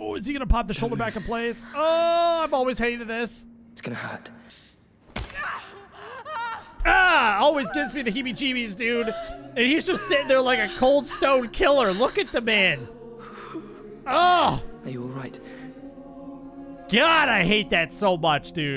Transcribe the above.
Oh, is he gonna pop the shoulder back in place? Oh, I've always hated this. It's gonna hurt. Ah, always gives me the heebie-jeebies, dude. And he's just sitting there like a cold stone killer. Look at the man. Oh, Are you alright? God, I hate that so much, dude.